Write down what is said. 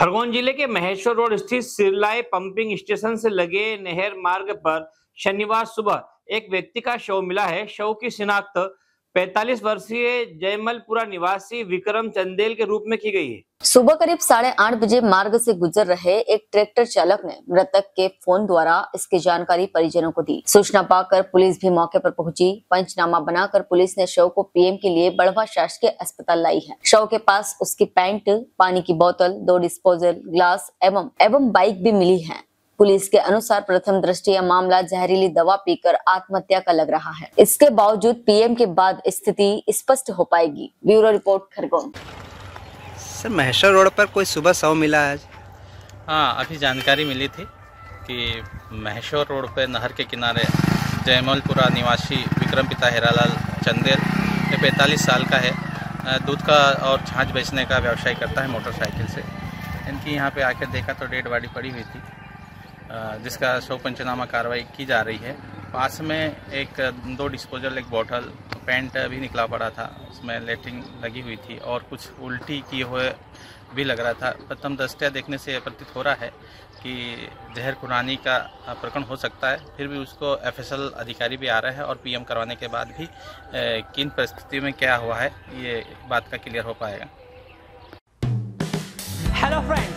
खरगोन ज़िले के महेश्वर रोड स्थित सिरलाई पंपिंग स्टेशन से लगे नहर मार्ग पर शनिवार सुबह एक व्यक्ति का शव मिला है। शव की शिनाख्त 45 वर्षीय जयमलपुरा निवासी विक्रम चंदेल के रूप में की गई है। सुबह करीब साढ़े आठ बजे मार्ग से गुजर रहे एक ट्रैक्टर चालक ने मृतक के फ़ोन द्वारा इसकी जानकारी परिजनों को दी। सूचना पाकर पुलिस भी मौके पर पहुँची। पंचनामा बनाकर पुलिस ने शव को पीएम के लिए बड़वा शासकीय अस्पताल लाई है। शव के पास उसकी पैंट, पानी की बोतल, दो डिस्पोजल, ग्लास एवं एवं बाइक भी मिली है। पुलिस के अनुसार प्रथम दृष्टि यह मामला जहरीली दवा पीकर आत्महत्या का लग रहा है। इसके बावजूद पीएम के बाद स्थिति स्पष्ट हो पाएगी। Bureau report Khargone. Sir Maheshwar road पर कोई सुबह शव मिला है आज? हाँ अभी जानकारी मिली थी कि महेश्वर रोड पर नहर के किनारे जयमलपुरा निवासी विक्रम पिता हेरालाल चंदेल ये पैंतालीस साल का है। दूध का और छाछ बेचने का व्यवसाय करता है मोटरसाइकिल से। इनकी यहाँ पे आकर देखा तो डेड बॉडी पड़ी हुई थी। जिसका शव पंचनामा कार्रवाई की जा रही है। पास में एक, दो डिस्पोजल एक बॉटल पेंट भी निकला पड़ा था। उसमें लेटिंग लगी हुई थी और कुछ उल्टी किए हुए भी लग रहा था। प्रथम दृष्टया देखने से यह प्रतीत हो रहा है कि जहर कुरानी का प्रकरण हो सकता है। फिर भी उसको एफएसएल अधिकारी भी आ रहे हैं और पीएम करवाने के बाद भी किन परिस्थिति में क्या हुआ है, ये बात का क्लियर हो पाएगा। हेलो